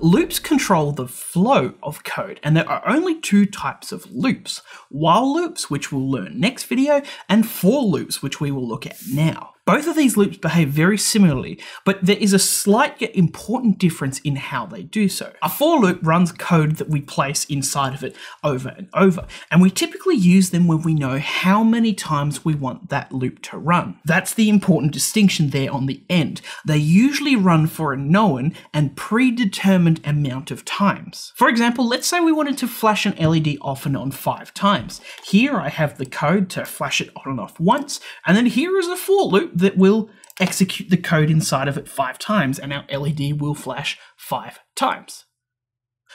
Loops control the flow of code, and there are only two types of loops. While loops, which we'll learn next video, and for loops, which we will look at now. Both of these loops behave very similarly, but there is a slight yet important difference in how they do so. A for loop runs code that we place inside of it over and over, and we typically use them when we know how many times we want that loop to run. That's the important distinction there on the end. They usually run for a known and predetermined amount of times. For example, let's say we wanted to flash an LED off and on five times. Here I have the code to flash it on and off once, and then here is a for loop that will execute the code inside of it five times, and our LED will flash five times.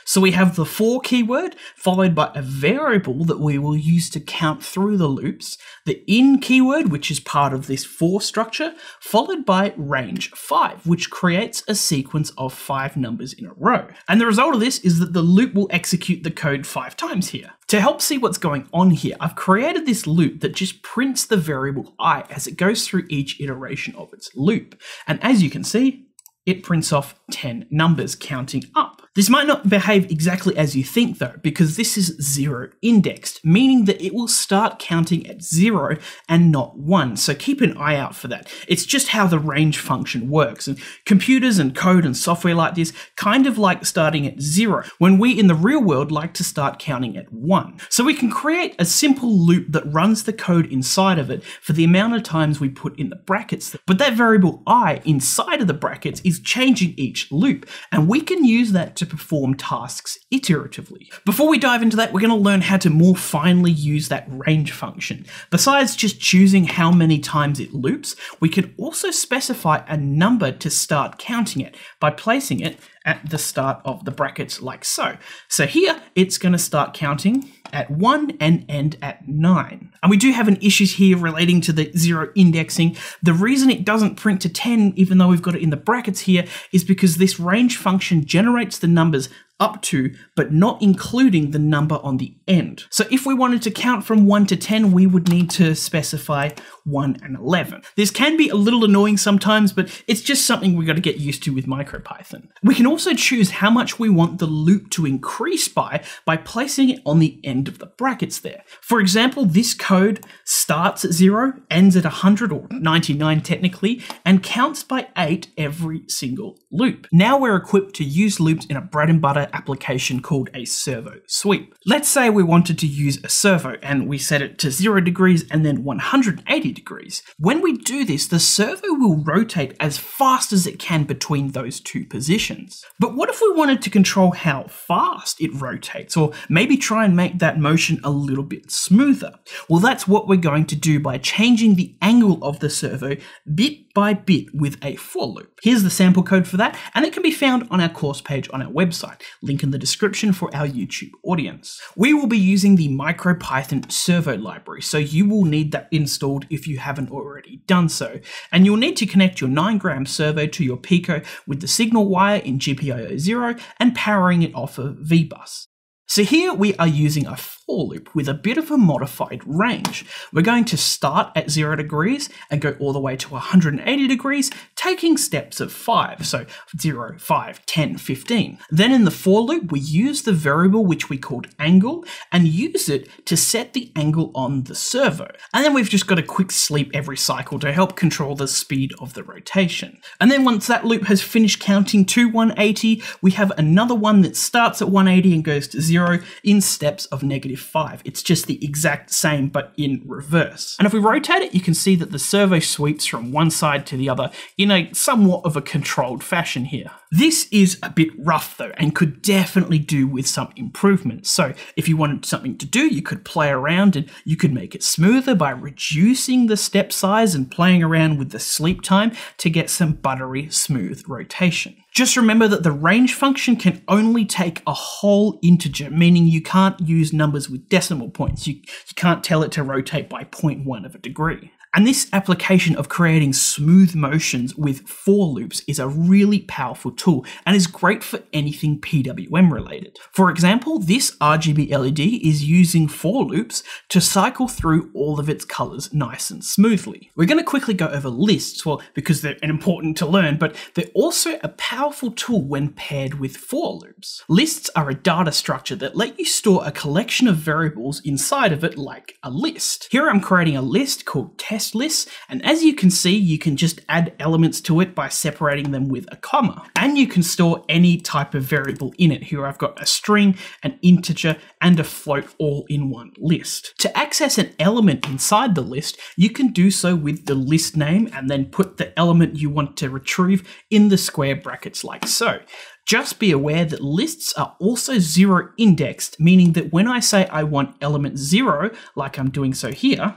So we have the for keyword followed by a variable that we will use to count through the loops, the in keyword, which is part of this for structure, followed by range 5, which creates a sequence of five numbers in a row. And the result of this is that the loop will execute the code five times here. To help see what's going on here, I've created this loop that just prints the variable i as it goes through each iteration of its loop. And as you can see, it prints off 10 numbers counting up. This might not behave exactly as you think though, because this is zero indexed, meaning that it will start counting at zero and not one. So keep an eye out for that. It's just how the range function works. And computers and code and software like this kind of like starting at zero, when we in the real world like to start counting at one. So we can create a simple loop that runs the code inside of it for the amount of times we put in the brackets. But that variable i inside of the brackets is changing each loop, and we can use that to to perform tasks iteratively. Before we dive into that, we're going to learn how to more finely use that range function. Besides just choosing how many times it loops, we can also specify a number to start counting it by placing it at the start of the brackets like so. So here it's going to start counting at 1 and end at 9. And we do have an issue here relating to the zero indexing. The reason it doesn't print to 10 even though we've got it in the brackets here is because this range function generates the numbers up to, but not including the number on the end. So if we wanted to count from 1 to 10, we would need to specify 1 and 11. This can be a little annoying sometimes, but it's just something we've got to get used to with MicroPython. We can also choose how much we want the loop to increase by by placing it on the end of the brackets there. For example, this code starts at 0, ends at 100 or 99 technically, and counts by 8 every single loop. Now we're equipped to use loops in a bread and butter application called a servo sweep. Let's say we wanted to use a servo and we set it to 0 degrees and then 180 degrees. When we do this, the servo will rotate as fast as it can between those two positions. But what if we wanted to control how fast it rotates, or maybe try and make that motion a little bit smoother? Well, that's what we're going to do by changing the angle of the servo bit by bit with a for loop. Here's the sample code for that, and it can be found on our course page on our website, link in the description for our YouTube audience. We will be using the MicroPython servo library, so you will need that installed if you haven't already done so. And you'll need to connect your 9gram servo to your Pico with the signal wire in GPIO 0 and powering it off of VBus. So here we are using a for loop with a bit of a modified range. We're going to start at 0 degrees and go all the way to 180 degrees, taking steps of 5, so 0, 5, 10, 15. Then in the for loop, we use the variable which we called angle and use it to set the angle on the servo. And then we've just got a quick sleep every cycle to help control the speed of the rotation. And then once that loop has finished counting to 180, we have another one that starts at 180 and goes to 0 in steps of negative negative 5. It's just the exact same but in reverse. And if we rotate it, you can see that the servo sweeps from one side to the other in a somewhat of a controlled fashion here. This is a bit rough though and could definitely do with some improvements. So if you wanted something to do, you could play around and you could make it smoother by reducing the step size and playing around with the sleep time to get some buttery smooth rotation. Just remember that the range function can only take a whole integer, meaning you can't use numbers with decimal points. You, you can't tell it to rotate by 0.1 of a degree. And this application of creating smooth motions with for loops is a really powerful tool and is great for anything PWM related. For example, this RGB LED is using for loops to cycle through all of its colors nice and smoothly. We're going to quickly go over lists, well, because they're important to learn, but they're also a powerful tool when paired with for loops. Lists are a data structure that let you store a collection of variables inside of it like a list. Here I'm creating a list called test lists, and as you can see, you can just add elements to it by separating them with a comma. And you can store any type of variable in it. Here I've got a string, an integer, and a float all in one list. To access an element inside the list, you can do so with the list name and then put the element you want to retrieve in the square brackets like so. Just be aware that lists are also zero indexed, meaning that when I say I want element zero, like I'm doing so here,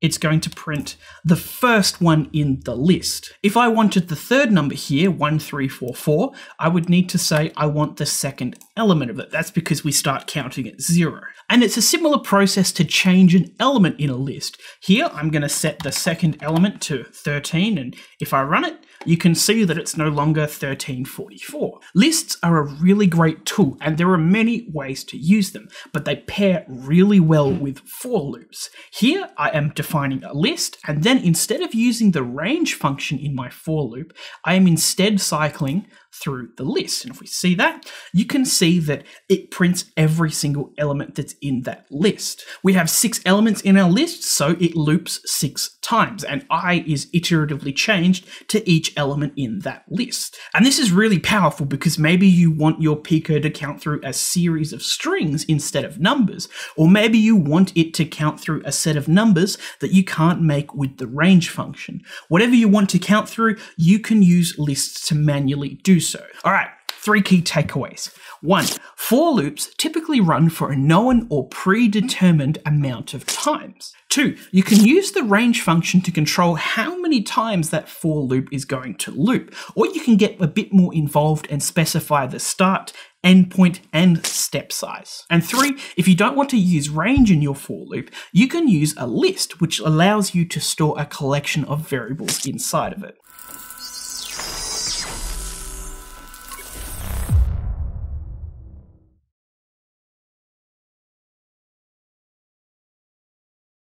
it's going to print the first one in the list. If I wanted the third number here, 1344, I would need to say I want the second element of it. That's because we start counting at zero. And it's a similar process to change an element in a list. Here, I'm going to set the second element to 13, and if I run it, you can see that it's no longer 1344. Lists are a really great tool and there are many ways to use them, but they pair really well with for loops. Here I am defining a list and then instead of using the range function in my for loop, I am instead cycling through the list. And if we see that, you can see that it prints every single element that's in that list. We have six elements in our list, so it loops six times, and i is iteratively changed to each element in that list. And this is really powerful because maybe you want your Pico to count through a series of strings instead of numbers, or maybe you want it to count through a set of numbers that you can't make with the range function. Whatever you want to count through, you can use lists to manually do so. All right, three key takeaways. One, for loops typically run for a known or predetermined amount of times. Two, you can use the range function to control how many times that for loop is going to loop, or you can get a bit more involved and specify the start, endpoint, and step size. And three, if you don't want to use range in your for loop, you can use a list, which allows you to store a collection of variables inside of it.